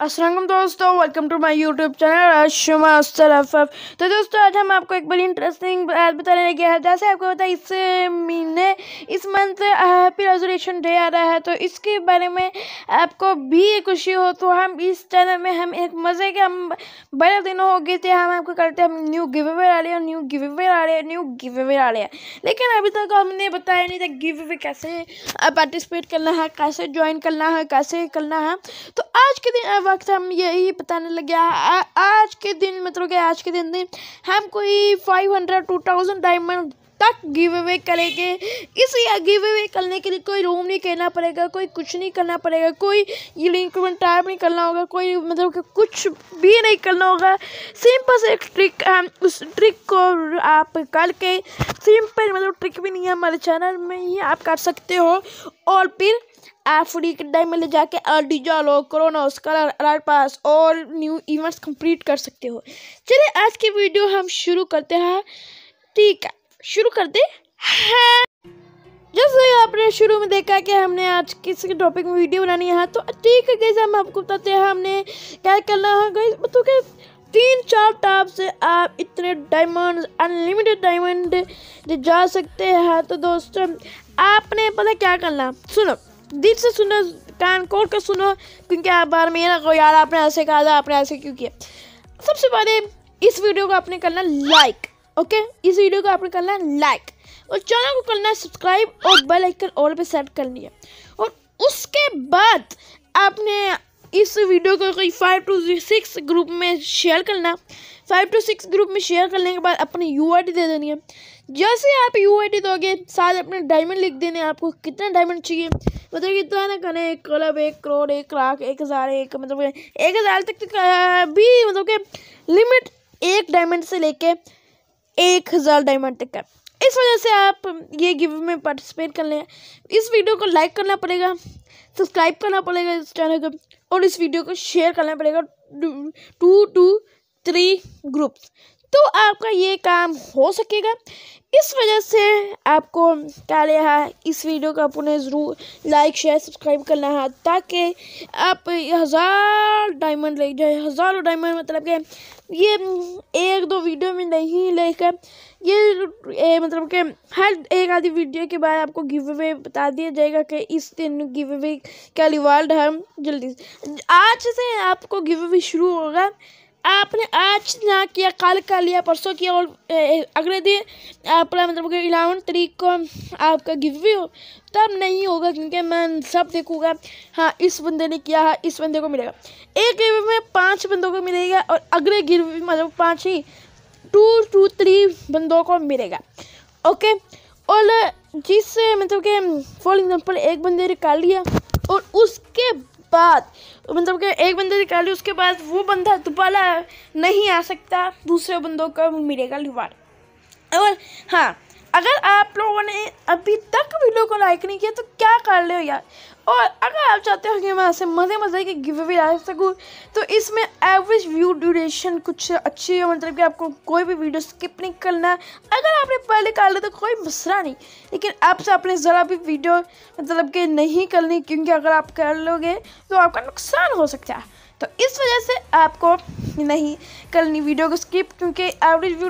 असलम दोस्तों welcome to my YouTube channel शुमास्तर अफफ तो दोस्तों, आज हम आपको एक बड़ी इंटरेस्टिंग बात बताने लगे हैं जैसे आपको पता है, इस महीने, इस मंथ हैप्पी रेजोल्यूशन डे आ रहा है तो इसके बारे में आपको भी खुशी हो तो हम इस चैनल में हम एक मज़े के, हम बड़े दिन हो गए थे, हम आपको करते हैं न्यू गिव आ रहे हैं न्यू गिव आ रहे हैं न्यू गिव आ रहे हैं। लेकिन अभी तक हमने बताया नहीं था गिव अवे कैसे पार्टिसिपेट करना है, कैसे ज्वाइन करना है, कैसे करना है। तो आज के दिन वक्त हम यही बताने लगे आज के दिन मतलब कि, आज के दिन दिन हम कोई five hundred two thousand diamond तक गिव अवे करेंगे। इस गिव अवे करने के लिए कोई रूम नहीं कहना पड़ेगा, कोई कुछ नहीं करना पड़ेगा, कोई ये लिंक टाइप नहीं करना होगा, कोई मतलब कि कुछ भी नहीं करना होगा। सिंपल से एक ट्रिक हम उस ट्रिक को आप करके सिंपल मतलब ट्रिक भी नहीं है हमारे चैनल में ही आप कर सकते हो। और फिर आप फ्री के टाइम में ले जाके डिजालो क्रोनोस कलर अलर्ट पास और न्यू इवेंट्स कंप्लीट कर सकते हो। चलिए, आज की वीडियो हम शुरू करते हैं। ठीक है, शुरू करते हैं। जैसे आपने शुरू में देखा कि हमने आज किस टॉपिक में वीडियो बनानी है तो ठीक है कैसे हम आपको बताते हैं, हमने क्या करना है गई तो क्या तीन चार टॉप से आप इतने डायमंड अनलिमिटेड डायमंड जा सकते हैं तो दोस्तों, आपने पता क्या करना? सुनो। दिल से सुनो, कान कोट कर सुनो, क्योंकि आप बार में ना यार, आपने ऐसे कहा था, आपने ऐसे क्यों किया? सबसे पहले इस वीडियो को आपने करना लाइक ओके इस वीडियो को आपने करना लाइक और चैनल को करना सब्सक्राइब और बेल आइकन ऑल पे सेट कर लिया और उसके बाद आपने इस वीडियो को कोई फाइव टू सिक्स ग्रुप में शेयर करना। फाइव टू सिक्स ग्रुप में शेयर करने के बाद अपनी यू दे देनी है। जैसे आप यू दोगे साथ अपने डायमंड लिख देने आपको। कितना डायमंड चाहिए? मतलब कितना ना कहने एक क्लब एक करोड़ एक लाख एक हज़ार, एक मतलब एक हज़ार तक भी मतलब कि लिमिट एक डायमंड से लेके एक हज़ार डायमंड तक का। इस वजह से आप ये गिव में पार्टिसिपेट कर लें इस वीडियो को लाइक करना पड़ेगा सब्सक्राइब करना पड़ेगा इस चैनल को। और इस वीडियो को शेयर करना पड़ेगा। टू टू थ्री ग्रुप्स तो आपका ये काम हो सकेगा। इस वजह से आपको क्या लिया है इस वीडियो को अपने ज़रूर लाइक शेयर सब्सक्राइब करना है ताकि आप हज़ार डायमंड ले जाए हज़ारों डायमंड मतलब कि ये एक दो वीडियो में नहीं लेकर ये ए, मतलब कि हर एक आधी वीडियो के बाद आपको गिव अवे बता दिया जाएगा कि इस दिन गिव अवे क्या रिवार्ड है जल्दी आज से आपको गिव अवे शुरू होगा। आपने आज ना किया, कल कर लिया, परसों किया और अगले दिन अपना मतलब कि इलेवन तरीक को आपका गिव भी हो तब नहीं होगा क्योंकि मैं सब देखूँगा। हाँ इस बंदे ने किया, है, इस बंदे को मिलेगा। एक गिव में पाँच बंदों को मिलेगा और अगले गिव मतलब पाँच ही, टू टू, थ्री बंदों को मिलेगा। ओके? और जिससे मतलब कि, फॉर एग्जांपल, एक बंदे ने कर लिया और उसके बाद मतलब कि एक बंदे निकाली उसके बाद वो बंदा दोबारा नहीं आ सकता, दूसरे बंदों का मिलेगा रिवार्ड और हाँ अगर आप लोगों ने अभी तक वीडियो को लाइक नहीं किया तो क्या कर ले यार? और अगर आप चाहते हो कि मैं ऐसे मज़े मज़े के गिव अवे ला सकूँ तो इसमें एवरेज व्यू ड्यूरेशन कुछ अच्छी है मतलब कि आपको कोई भी वीडियो स्किप नहीं करना है। अगर आपने पहले कर लिया तो कोई मसला नहीं। लेकिन आपसे अपने ज़रा भी वीडियो मतलब कि नहीं करनी, क्योंकि अगर आप कर लोगे तो आपका नुकसान हो सकता है। तो इस वजह से आपको नहीं करनी वीडियो को स्किप क्योंकि एवरेज व्यू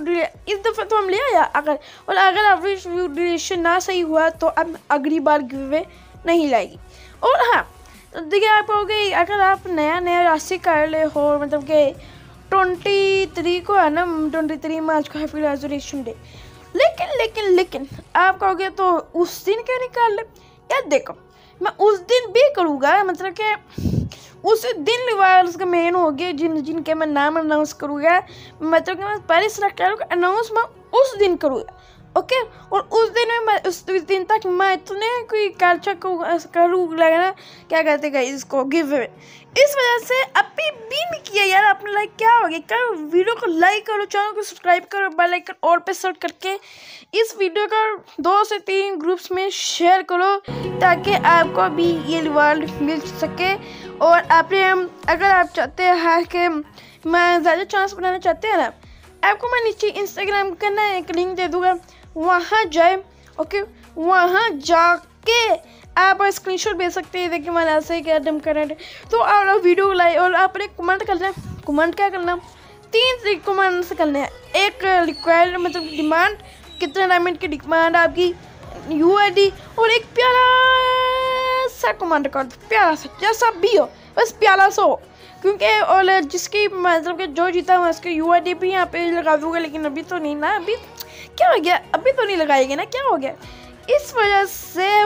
इस दफ़ा तो हम ले आया अगर और अगर एवरेज व्यू ड्यूरेशन ना सही हुआ तो अब अगली बार गिवे नहीं लाएगी। और हाँ तो देखिए आप हो गई अगर आप नया नया राशि कर ले हो मतलब कि ट्वेंटी थ्री को है ना ट्वेंटी थ्री मार्च को हैप्पी रेजोल्यूशन डे लेकिन लेकिन लेकिन, आप कहोगे तो उस दिन क्या निकाल ले यार देखो, मैं उस दिन भी करूँगा मतलब कि उस दिन रिवाइवल्स का मेन हो गया, जिन, जिनके मैं नाम अनाउंस करूँगा मतलब कि मैं पहले से करूँगा अनाउंस मैं उस दिन करूँगा ओके और उस दिन में मैं, उस दिन तक मैं इतने कोई कल्चर को करूँगा ना, क्या कहते हैं इसको गिव अवे इस वजह से अभी भी नहीं किया यार, आपने लाइक क्या हो गया? करो वीडियो को लाइक करो चैनल को सब्सक्राइब करो बेल आइकन और पे सर्च करके इस वीडियो को दो से तीन ग्रुप्स में शेयर करो, ताकि आपको भी ये रिवार्ड मिल सके। और आपने अगर आप चाहते हैं कि मैं ज़्यादा चांस बनाना चाहते हैं ना, आपको मैं नीचे इंस्टाग्राम का ना एक लिंक दे दूँगा। वहाँ जाए ओके वहाँ जाके आप स्क्रीनशॉट भेज सकते हैं, देखिए मैंने ऐसे ही किया डम करेंट तो आप लोग वीडियो लाइक और आपने कमेंट करना कमेंट क्या करना? तीन रिक्वायरमेंट्स करने हैं। एक रिक्वायर्ड मतलब डिमांड कितने डायमंड की डिमांड आपकी? यूआईडी और एक प्यारा सा कमांड कर दो, प्यारा सा, जैसा भी हो, बस प्यारा सा हो। क्योंकि और जिसकी मतलब कि जो जीता हुआ उसके यू भी यहाँ पे लगा दूँगा, लेकिन अभी तो नहीं ना, अभी क्या हो गया? अभी तो नहीं लगाएँगे ना, क्या हो गया? इस वजह से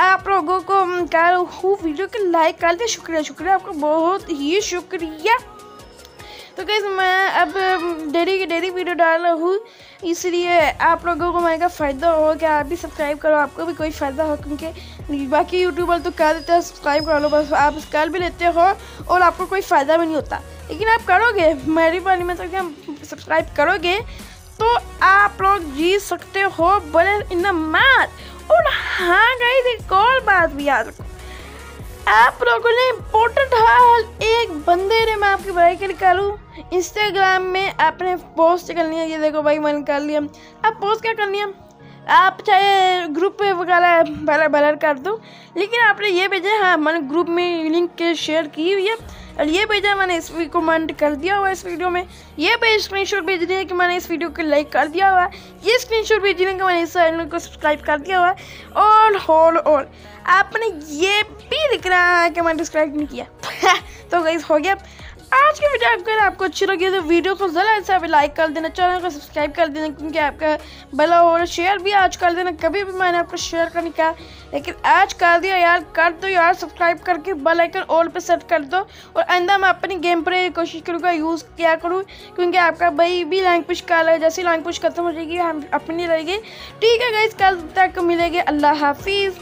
आप लोगों को कह रहा हूँ वीडियो को लाइक कर दे, शुक्रिया शुक्रिया, आपका बहुत ही शुक्रिया। तो कैसे मैं अब डेली की डेली वीडियो डाल रहा हूँ। इसलिए आप लोगों को मेरा फ़ायदा हो क्या आप भी सब्सक्राइब करो। आपको भी कोई फ़ायदा हो, क्योंकि बाकी यूट्यूबर तो कर देते हैं सब्सक्राइब कर लो बस आप कर भी लेते हो और आपको कोई फ़ायदा भी नहीं होता। लेकिन आप करोगे, मेरी बारी में तो क्या सब्सक्राइब करोगे तो आप लोग जीत सकते हो बड़े इन मार और हाँ गई एक और बात भी याद रखो। आप लोगों ने इम्पोर्टेंट हाल एक बंदे ने मैं आपकी भाई के निकालू इंस्टाग्राम में आपने पोस्ट कर लिया ये देखो भाई मैंने निकाल लिया। अब पोस्ट क्या कर है? आप चाहे ग्रुप पे वगैरह बलर बलर कर दो। लेकिन आपने ये भेजा हाँ मैंने ग्रुप में लिंक के शेयर की हुई है। और ये भेजा मैंने इस वीडियो कमेंट कर दिया हुआ है इस वीडियो में। ये स्क्रीन शॉट भेज दिया कि मैंने इस वीडियो को लाइक कर दिया हुआ है। ये स्क्रीन शॉट भेज दिया कि मैंने इस चैनल को सब्सक्राइब कर दिया हुआ है। और होल और आपने ये भी लिख रहा है कि मैंने सब्सक्राइब नहीं किया। तो गई हो गया। आज की वीडियो अगर आपको अच्छी लगी तो वीडियो को ज़रा से अभी लाइक कर देना, चैनल को सब्सक्राइब कर देना, क्योंकि आपका भला और शेयर भी आज कर देना, कभी भी मैंने आपको शेयर करने का। लेकिन आज कर दिया यार, कर दो यार सब्सक्राइब करके बेल आइकन ऑल पे सेट कर दो और आइंदा मैं अपनी गेम पर कोशिश करूँगा यूज़ किया करूँ, क्योंकि आपका भाई भी लैंग्वेज का है जैसे लैंग्वेज खत्म हो जाएगी, हम अपनी रहेगी। ठीक है गई कल तक मिलेगी, अल्लाह हाफिज़।